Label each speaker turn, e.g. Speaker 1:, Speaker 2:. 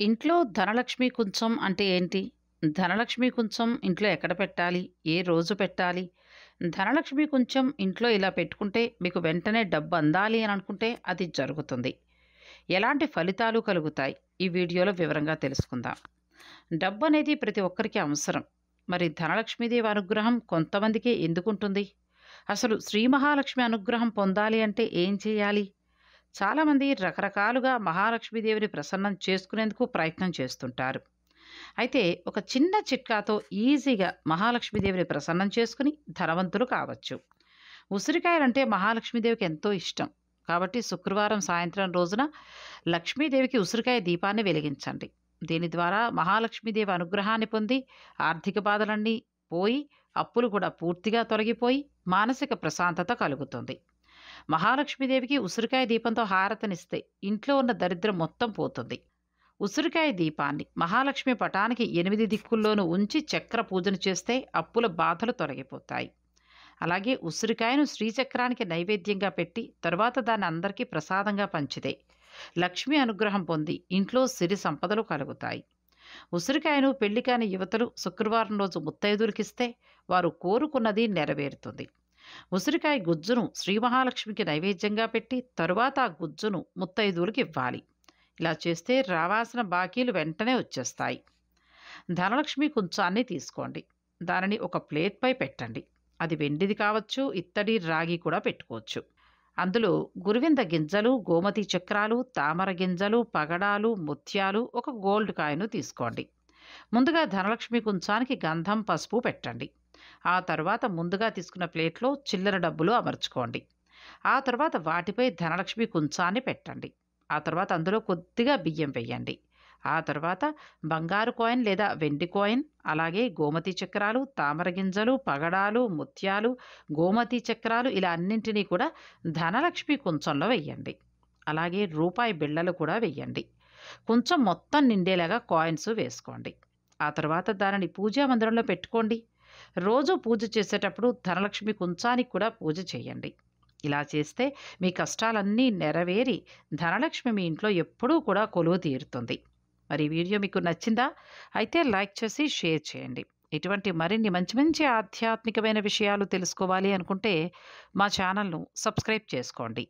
Speaker 1: ఇంట్లో ధనలక్ష్మి కుంచం అంటే ఏంటి? ధనలక్ష్మి కుంచం ఇంట్లో ఎక్కడ పెట్టాలి? ఏ రోజు పెట్టాలి? ధనలక్ష్మి కుంచం ఇంట్లో ఇలా పెట్టుకుంటే మీకు వెంటనే డబ్బు అందాలి అని అనుకుంటే అది జరుగుతుంది. ఎలాంటి ఫలితాలు కలుగుతాయి? ఈ వీడియోలో వివరంగా తెలుసుకుందాం. డబ్బు అనేది ప్రతి ఒక్కరికి అవసరం. మరి ధనలక్ష్మీదేవి అనుగ్రహం కొంతమందికే ఎందుకుంటుంది? అసలు శ్రీ మహాలక్ష్మి అనుగ్రహం పొందాలి అంటే ఏం చేయాలి? చాలామంది రకరకాలుగా మహాలక్ష్మీదేవిని ప్రసన్నం చేసుకునేందుకు ప్రయత్నం చేస్తుంటారు. అయితే ఒక చిన్న చిట్కాతో ఈజీగా మహాలక్ష్మీదేవిని ప్రసన్నం చేసుకుని ధనవంతులు కావచ్చు. ఉసిరికాయలంటే మహాలక్ష్మీదేవికి ఎంతో ఇష్టం. కాబట్టి శుక్రవారం సాయంత్రం రోజున లక్ష్మీదేవికి ఉసిరికాయ దీపాన్ని వెలిగించండి. దీని ద్వారా మహాలక్ష్మీదేవి అనుగ్రహాన్ని పొంది ఆర్థిక బాధలన్నీ పోయి అప్పులు కూడా పూర్తిగా తొలగిపోయి మానసిక ప్రశాంతత కలుగుతుంది. మహాలక్ష్మీదేవికి ఉసిరికాయ దీపంతో హారతనిస్తే ఇంట్లో ఉన్న దరిద్రం మొత్తం పోతుంది. ఉసిరికాయ దీపాన్ని మహాలక్ష్మి పటానికి ఎనిమిది దిక్కుల్లోనూ ఉంచి చక్ర పూజను చేస్తే అప్పుల బాధలు తొలగిపోతాయి. అలాగే ఉసిరికాయను శ్రీచక్రానికి నైవేద్యంగా పెట్టి తరువాత దాన్ని అందరికీ ప్రసాదంగా పంచితే లక్ష్మి అనుగ్రహం పొంది ఇంట్లో సిరి సంపదలు కలుగుతాయి. ఉసిరికాయను పెళ్ళి కాని యువతలు శుక్రవారం రోజు ముత్తైదులకిస్తే వారు కోరుకున్నది నెరవేరుతుంది. ఉసిరికాయ గుజ్జును శ్రీ మహాలక్ష్మికి నైవేద్యంగా పెట్టి తరువాత ఆ గుజ్జును ముత్తైదువులకు ఇవ్వాలి. ఇలా చేస్తే రావాల్సిన బాకీలు వెంటనే వచ్చేస్తాయి. ధనలక్ష్మి కుంచాన్ని తీసుకోండి. దానిని ఒక ప్లేట్పై పెట్టండి. అది వెండిది కావచ్చు, ఇత్తడి, రాగి కూడా పెట్టుకోవచ్చు. అందులో గురువింద గింజలు, గోమతి చక్రాలు, తామర గింజలు, పగడాలు, ముత్యాలు, ఒక గోల్డ్ కాయను తీసుకోండి. ముందుగా ధనలక్ష్మి కుంచానికి గంధం, పసుపు పెట్టండి. ఆ తర్వాత ముందుగా తీసుకున్న ప్లేట్లో చిల్లర డబ్బులు అమర్చుకోండి. ఆ తర్వాత వాటిపై ధనలక్ష్మి కుంచాన్ని పెట్టండి. ఆ తర్వాత అందులో కొద్దిగా బియ్యం వెయ్యండి. ఆ తర్వాత బంగారు కాయిన్ లేదా వెండి కాయిన్, అలాగే గోమతి చక్రాలు, తామర గింజలు, పగడాలు, ముత్యాలు, గోమతి చక్రాలు ఇలా అన్నింటినీ కూడా ధనలక్ష్మి కుంచంలో వెయ్యండి. అలాగే రూపాయి బిళ్ళలు కూడా వెయ్యండి. కొంచెం మొత్తం నిండేలాగా కాయిన్స్ వేసుకోండి. ఆ తర్వాత దానిని పూజా మందిరంలో పెట్టుకోండి. రోజు పూజ చేసేటప్పుడు ధనలక్ష్మి కుంచానికి కూడా పూజ చేయండి. ఇలా చేస్తే మీ కష్టాలన్నీ నెరవేరి ధనలక్ష్మి మీ ఇంట్లో ఎప్పుడూ కూడా కొలువు తీరుతుంది. మరి వీడియో మీకు నచ్చిందా? అయితే లైక్ చేసి షేర్ చేయండి. ఇటువంటి మరిన్ని మంచి మంచి ఆధ్యాత్మికమైన విషయాలు తెలుసుకోవాలి అనుకుంటే మా ఛానల్‌ను సబ్స్క్రైబ్ చేసుకోండి.